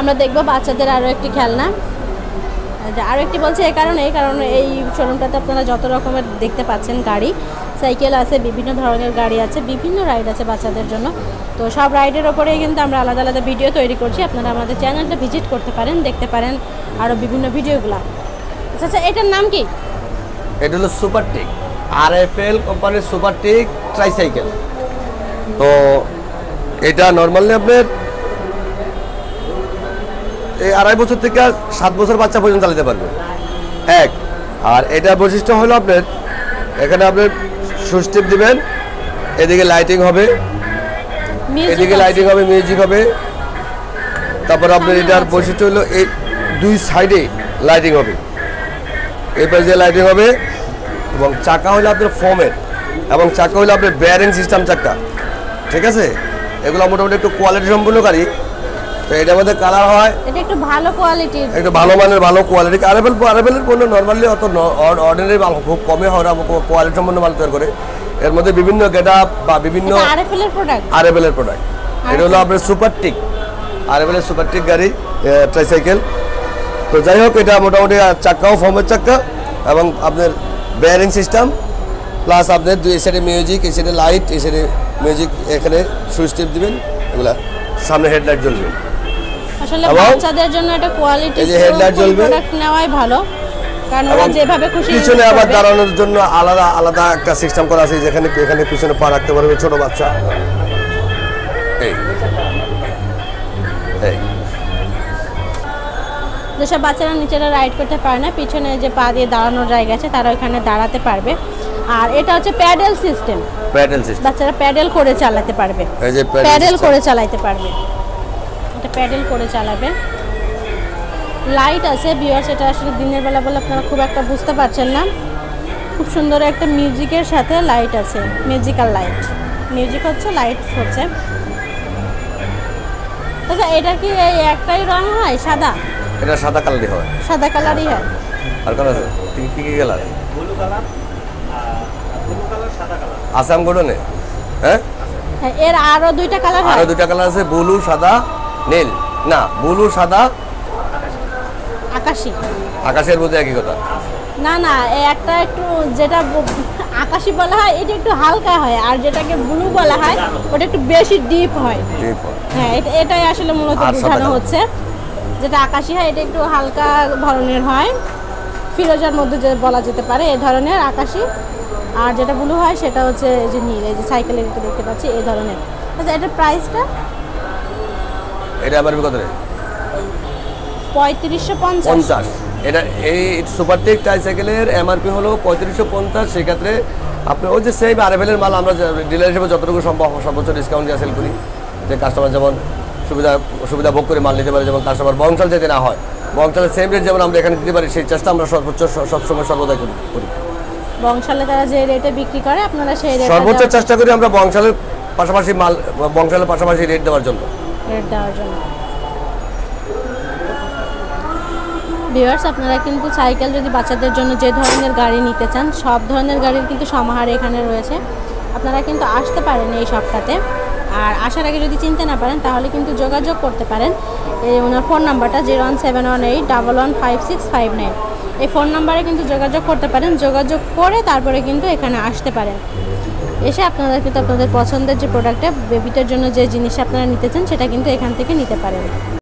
আমরা দেখব বাচ্চাদের আরও একটি খেলনা। আরও একটি বলছি এই কারণে কারণ এই শোরুমটাতে আপনারা যত রকমের দেখতে পাচ্ছেন গাড়ি, সাইকেল আছে, বিভিন্ন ধরনের গাড়ি আছে, বিভিন্ন রাইড আছে বাচ্চাদের জন্য। তো সব রাইডের ওপরেই কিন্তু আমরা আলাদা আলাদা ভিডিও তৈরি করছি। আপনারা আমাদের চ্যানেলটা ভিজিট করতে পারেন, দেখতে পারেন আরও বিভিন্ন ভিডিওগুলো আচ্ছা আচ্ছা এটার নাম কি? এটা হলো super tech R F L কোম্পানির সুপার টেক ট্রাইসাইকেল তো এটা নর্মালি আপনার এই আড়াই বছর থেকে সাত বছর বাচ্চা পর্যন্ত চালাতে পারবে। এক। আর এটার বৈশিষ্ট্য হলো আপনার এখানে আপনার সুস্টেপ দিবেন এদিকে লাইটিং হবে এদিকে লাইটিং হবে মিউজিক হবে। তারপর আপনার এটার বৈশিষ্ট্য হলো এই দুই সাইডে লাইটিং হবে। এই পাশে লাইটিং হবে এবং চাকা হলো আপনার ফোমের এবং চাকা হলো আপনার ব্যারিং সিস্টেম চাকা। ঠিক আছে? এগুলো মোটামুটি একটু কোয়ালিটি সম্পূর্ণ গাড়ি তো এটার মধ্যে কালার হয়। এটা একটু ভালো কোয়ালিটির একটু ভালো মানের ভালো কোয়ালিটি আরেবেল আরেবেলের পণ্য নর্মালি অত অর্ডিনারি মাল খুব কমই হয় ওরা কোয়ালিটি সম্পন্ন মাল তৈরি করে। এর মধ্যে বিভিন্ন গেট বা বিভিন্ন আরএফএল প্রোডাক্ট আরেবেলের প্রোডাক্ট এটা হলো আপনার সুপার টিক আরেবেলের সুপার টিক গাড়ি ট্রাইসাইকেল তো যাই হোক এটা মোটামুটি চাক্কাও ফর্মের চাক্কা এবং আপনার বেয়ারিং সিস্টেম প্লাস আপনার দুই সাইডে মিউজিক এই সাইডে লাইট এই সাইডে মিউজিক এখানে সুইচ টিপ দিবেন এগুলা সামনে হেডলাইট জ্বলবে। আসলে বাচ্চাদের জন্য এটা কোয়ালিটি এই যে headlight জ্বলবে। প্রোডাক্ট নেওয়াই ভালো। কারণ ওরা যেভাবে খুশি পিছনে আবার দাঁড়ানোর জন্য আলাদা আলাদা একটা সিস্টেম করা আছে যেখানে এখানে পিছনে পা রাখতে পারবে ছোট বাচ্চা। এই। এই। যেসব বাচ্চারা নিচেরা রাইড করতে পারে না পিছনে যে পা দিয়ে দাঁড়ানোর জায়গা আছে তারা ওখানে দাঁড়াতে পারবে। আর এটা হচ্ছে প্যাডেল সিস্টেম প্যাডেল সিস্টেম বাচ্চারা প্যাডেল করে চালাতে পারবে। প্যাডেল প্যাডেল করে চালাতে পারবে। এটা প্যাডেল করে চালাবে। লাইট আছে ভিউয়ার্স এটা আসলে দিনের বেলা বলে আপনারা খুব একটা বুঝতে পারছেন না। খুব সুন্দর একটা মিউজিকের সাথে লাইট আছে মিউজিক্যাল লাইট মিউজিক হচ্ছে লাইট হচ্ছে। আচ্ছা এটা কি এই একটাই রং হয় সাদা? এটা সাদা কালারই হয়। সাদা কালারই হয়। আর কালার আছে কি কি কি কালার ব্লু কালার সাদা কালার আসাম গোডনে হ্যাঁ? হ্যাঁ এর আরও দুইটা কালার হয়। আরও দুটা কালার আছে ব্লু সাদা। নীল। না ব্লু সাদা? আকাশি। আকাশের মধ্যে একই কথা। না না একটা একটু যেটা আকাশি বলা হয় এটা একটু হালকা হয় আর যেটাকে ব্লু বলা হয় ওটা একটু বেশি ডিপ হয়। Deep হয়। এটা এটাই আসলে মূলত বোঝানো হচ্ছে। যেটা আকাশি হয় এটা একটু হালকা ধরনের হয়। ফিরোজার মধ্যে যে বলা যেতে পারে এই ধরনের আকাশি। আর যেটা ব্লু হয় সেটা হচ্ছে যে নীল এই যে সাইকেলের একটু দেখতে পাচ্ছি এই ধরনের। আচ্ছা এটার প্রাইসটা এটা আবার কত রে? পঁয়ত্রিশশো পঞ্চাশ। এটা এই সুপারটেক ট্রাইসাইকেলের এমআরপি হলো পঁয়ত্রিশশো পঞ্চাশ সেক্ষেত্রে আপনি ওই যে সেম আরএফএলের মাল আমরা ডিলার হিসেবে যতটুকু সম্ভব সর্বোচ্চ ডিসকাউন্ট দিয়ে সেল করি। যে কাস্টমার যেমন সুবিধা সুবিধা ভোগ করে মাল নিতে পারে যেমন কাস্টমার বংশাল যেতে না হয় বংশালের সেম রেট যেমন আমরা এখানে দিতে পারি সেই চেষ্টা আমরা সর্বোচ্চ সবসময় সর্বদাই করি করি। বংশালে তারা যে রেটে বিক্রি করে আপনারা সেই সর্বোচ্চ চেষ্টা করি আমরা বংশালের পাশাপাশি মাল বংশালের পাশাপাশি রেট দেওয়ার জন্য। রেট দেওয়ার জন্য। আপনারা কিন্তু সাইকেল যদি বাচ্চাদের জন্য যে ধরনের গাড়ি নিতে চান, সব ধরনের গাড়ির কিন্তু সমাহার এখানে রয়েছে। আপনারা কিন্তু আসতে পারেন এই সপ্তাহে আর আসার আগে যদি চিনতে না পারেন, তাহলে কিন্তু যোগাযোগ করতে পারেন। এই ওনার ফোন নাম্বারটা zero one seven one eight double one five six five nine এই ফোন নাম্বারে কিন্তু যোগাযোগ করতে পারেন। যোগাযোগ করে তারপরে কিন্তু এখানে আসতে পারেন। এসে আপনারা কিন্তু আপনাদের পছন্দের যে প্রোডাক্টটা বেবিটার জন্য যে জিনিস আপনারা নিতে চান, সেটা কিন্তু এখান থেকে নিতে পারেন।